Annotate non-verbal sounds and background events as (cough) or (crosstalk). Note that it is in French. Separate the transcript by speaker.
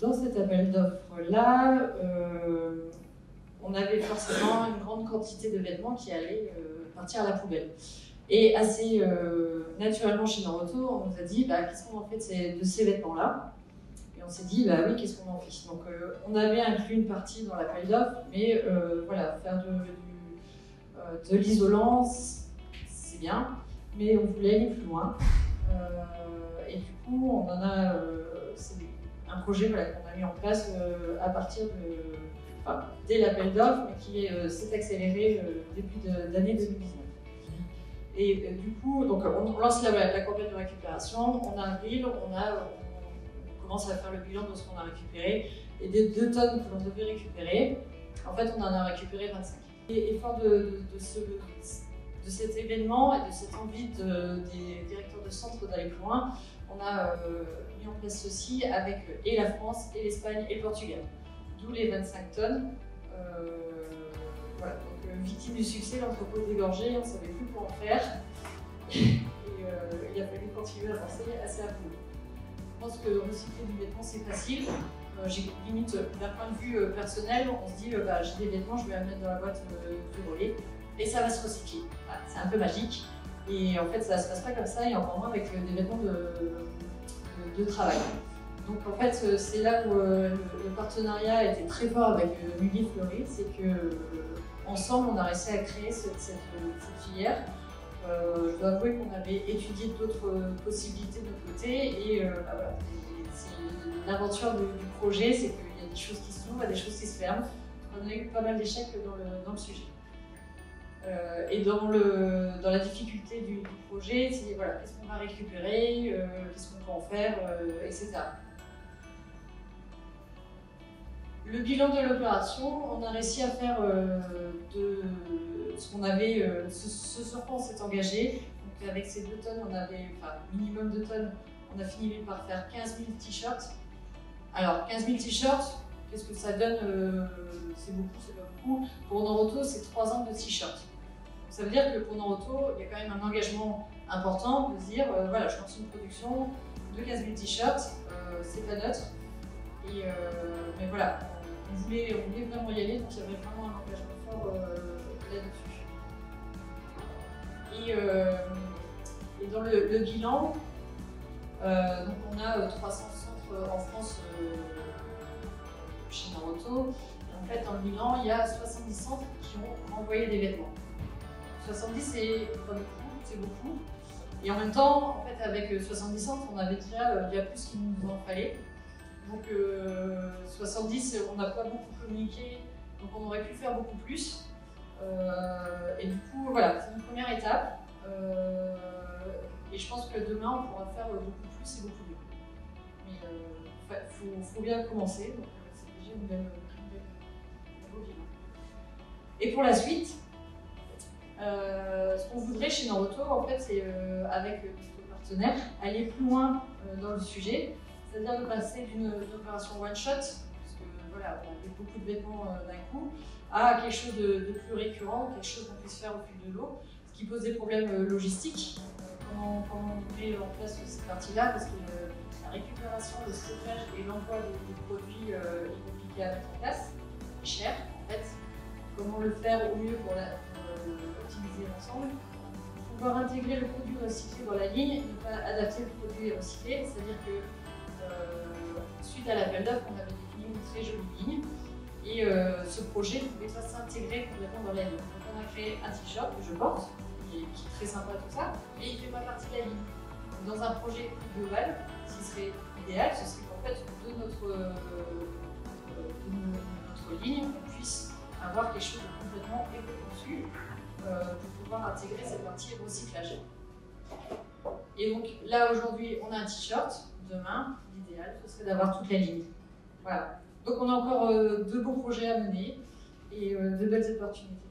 Speaker 1: Dans cet appel d'offres-là, euh, on avait forcément une grande quantité de vêtements qui allaient euh, partir à la poubelle. Et assez euh, naturellement chez Naruto, on nous a dit bah, qu'est-ce qu'on en fait de ces, vêtements-là? Et on s'est dit bah oui, qu'est-ce qu'on en fait? Donc on avait inclus une partie dans l'appel d'offres, mais voilà, faire de, de c'est bien, mais on voulait aller plus loin. et du coup, on en a un projet qu'on a mis en place euh, à partir de, enfin, dès l'appel d'offres, mais qui euh, s'est accéléré euh, depuis l'année 2019. Et du coup, donc, on lance la, campagne de récupération, on avril, on, a, on commence à faire le bilan de ce qu'on a récupéré, et des deux tonnes que l'on devait récupérer, en fait, on en a récupéré 25. Et, fort de, de, ce, de, cet événement et de cette envie des directeurs de centre d'aller loin, on a en place ceci avec euh, et la France, et l'Espagne, et le Portugal. D'où les 25 tonnes. Euh, voilà, donc euh, victime du succès, l'entrepôt dégorgé, on ne savait plus quoi en faire. (laughs) Et il a fallu continuer à avancer assez à fond. Je pense que recycler du vêtement, c'est facile. d'un point de vue personnel, on se dit bah, j'ai des vêtements, je vais les mettre dans la boîte du relais et ça va se recycler. c'est un peu magique. Et en fait, ça ne se passe pas comme ça, et encore moins avec des vêtements de, travail. Donc en fait, euh, c'est là où euh, le partenariat était très fort avec euh, Muguet Fleury, c'est que ensemble, on a réussi à créer cette, filière. je dois avouer qu'on avait étudié d'autres possibilités de côté et bah l'aventure du, projet, c'est qu'il y a des choses qui s'ouvrent, des choses qui se ferment. On a eu pas mal d'échecs dans le sujet. Euh, et dans, le, dans la difficulté du, projet, c'est voilà, qu'est-ce qu'on va récupérer, euh, qu'est-ce qu'on peut en faire, euh, etc. Le bilan de l'opération, on a réussi à faire de ce qu'on avait, ce, sur quoi on s'est engagé. Donc avec ces deux tonnes, on avait, enfin minimum de tonnes, on a fini par faire 15 000 t-shirts. Alors 15 000 t-shirts, qu'est-ce que ça donne C'est beaucoup, c'est pas beaucoup. Pour Noroto, c'est 3 ans de t-shirts. Ça veut dire que pour Noroto, il y a quand même un engagement important de dire euh, voilà, je lance une production de 15 000 t-shirts, euh, c'est pas neutre. Et, euh, mais voilà, on voulait, on voulait, vraiment y aller, donc il y avait vraiment un engagement fort là-dessus. Et, dans le, bilan, donc on a 300 centres en France en fait, le bilan, il y a 70 centres qui ont envoyé des vêtements. 70, c'est c'est beaucoup. Et en même temps, en fait, avec 70 euh, centres, on avait déjà, euh, il y a plus qu'il nous en fallait. Donc 70, euh, on n'a pas beaucoup communiqué, donc on aurait pu faire beaucoup plus. et du coup, voilà, c'est une première étape. et je pense que demain, on pourra faire beaucoup plus et beaucoup mieux. Mais il faut, bien commencer, Et pour la suite, euh, ce qu'on voudrait chez Naruto, en fait, c'est euh, avec notre partenaire, aller plus loin euh, dans le sujet, c'est-à-dire de passer d'une opération one-shot, parce que voilà, on avait beaucoup de vêtements d'un coup, à quelque chose de, plus récurrent, quelque chose qu'on puisse faire au fil de l'eau, ce qui pose des problèmes logistiques. Comment, on met en place cette partie-là, parce que la récupération, le stockage et l'emploi des, produits est compliqué à mettre en place, cher en fait. Comment le faire au mieux pour la, utiliser l'ensemble? Pouvoir intégrer le produit recyclé dans la ligne et pas adapter le produit recyclé, c'est-à-dire que euh, suite à l'appel d'offres, on avait défini une très jolie ligne et euh, ce projet ne pouvait pas s'intégrer complètement dans la ligne. Donc on a créé un t-shirt que je porte, qui est, très sympa tout ça, mais il ne fait pas partie de la ligne. Dans un projet global, ce qui serait idéal, ce serait qu'en fait de notre, euh, notre ligne, on puisse avoir quelque chose de complètement éco-conçu euh, pour pouvoir intégrer cette partie recyclage. Et donc là aujourd'hui on a un t-shirt, demain l'idéal ce serait d'avoir toute la ligne. Voilà. Donc on a encore euh, deux beaux projets à mener et de belles opportunités.